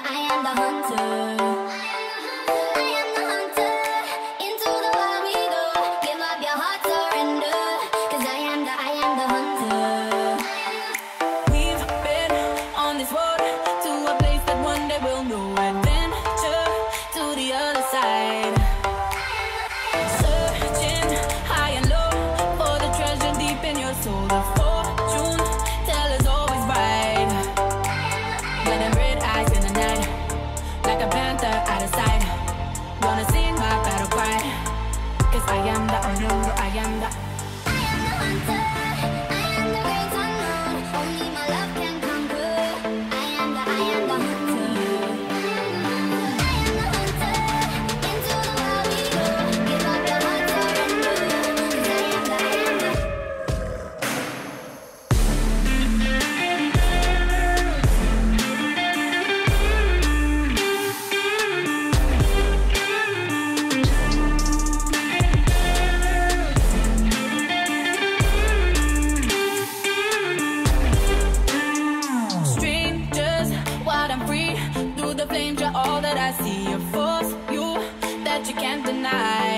I am the hunter. panther out of sight. Gonna sing my battle cry, cause I am the unknown. you can't deny.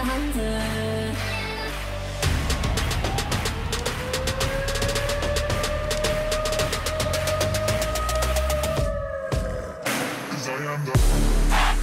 Cause I am the